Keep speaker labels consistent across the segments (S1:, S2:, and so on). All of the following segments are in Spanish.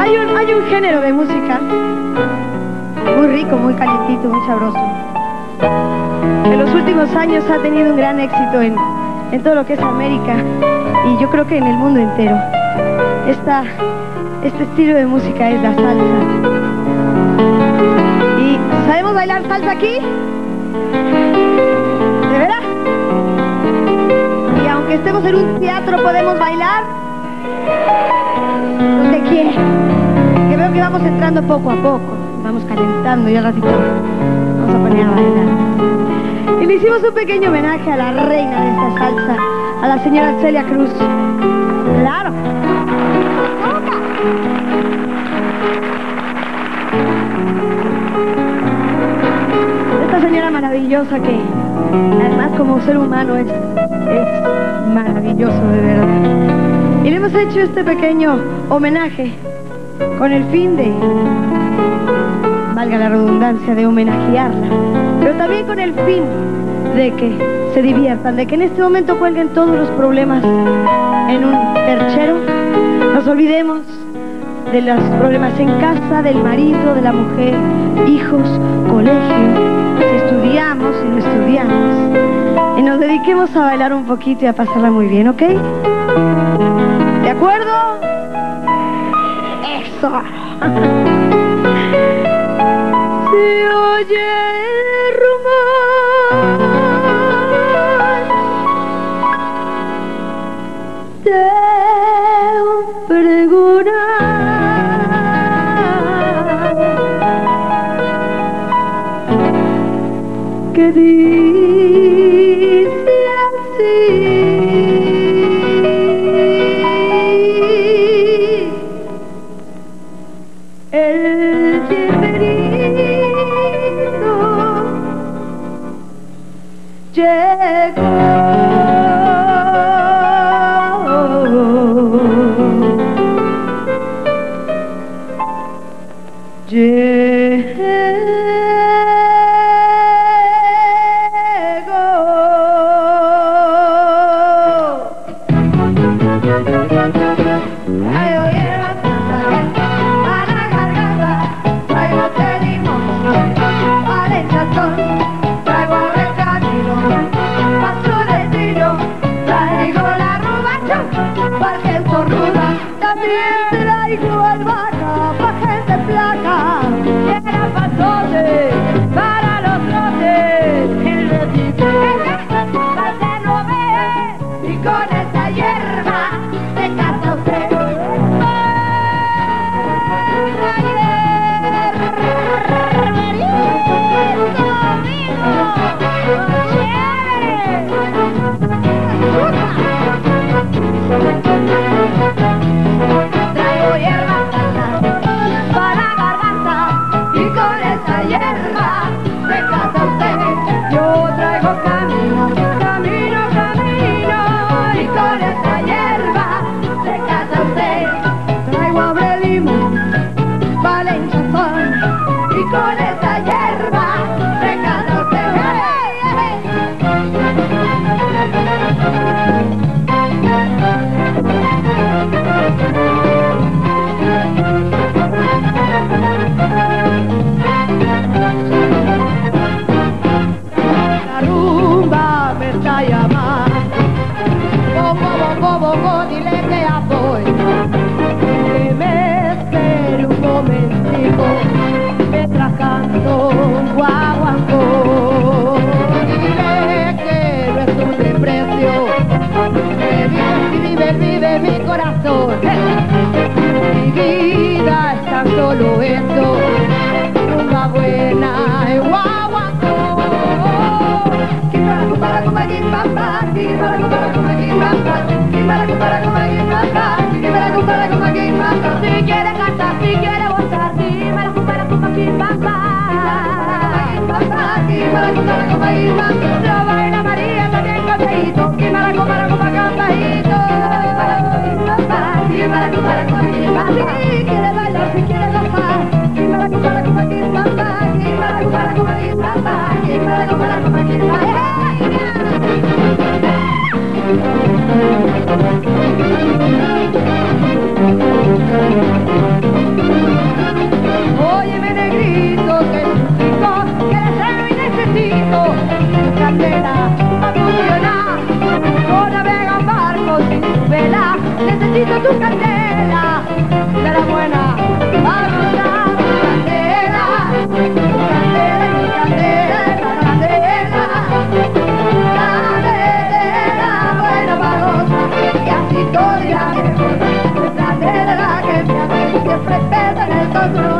S1: Hay un, hay un género de música muy rico, muy calientito, muy sabroso. En los últimos años ha tenido un gran éxito en, en todo lo que es América y yo creo que en el mundo entero. Este estilo de música es la salsa. ¿Y sabemos bailar salsa aquí? ¿De veras? Y aunque estemos en un teatro, ¿podemos bailar? Que veo que vamos entrando poco a poco. Vamos calentando y al ratito vamos a poner a bailar. Y le hicimos un pequeño homenaje a la reina de esta salsa, a la señora Celia Cruz. Claro. Esta señora maravillosa que además como ser humano es, es maravilloso de verdad. Y le hemos hecho este pequeño homenaje con el fin de, valga la redundancia, de homenajearla, pero también con el fin de que se diviertan, de que en este momento cuelguen todos los problemas en un perchero, nos olvidemos de los problemas en casa, del marido, de la mujer, hijos, colegio, si estudiamos y no estudiamos, y nos dediquemos a bailar un poquito y a pasarla muy bien, ¿ok? ¿De acuerdo? Eso. Se oye llegó. God corazón. Mi vida es tan solo esto. Rumba buena y guaguancó. Si quiere cantar, si quiere gozar, dime la cumba, baila María Thank you. Thank you.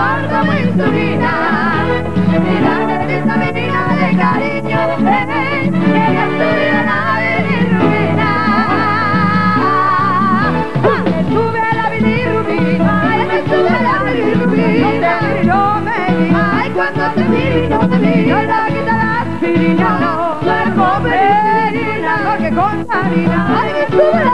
S1: amargo en su vida. Mirada de esa medida de cariño, ven, que ya su vida la bilirrubina. Sube a la bilirrubina, sube a la bilirrubina. No me ay, cuando te mires, no te mires, la quitarás, pirina, no, cuerpo, pirina, ay,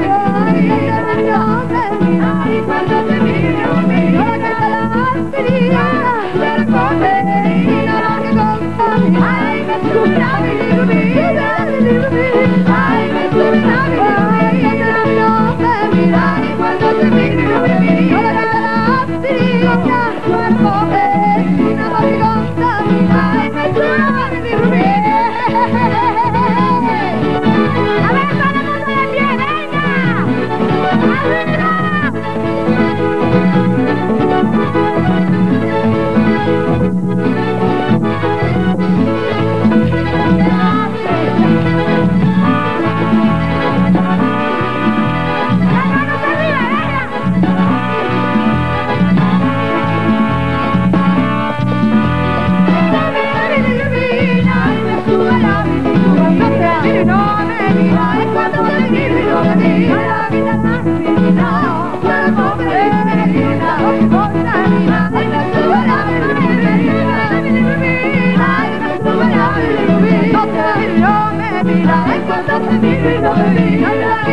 S1: Hallelujah. Mira, es cuando te miro y me.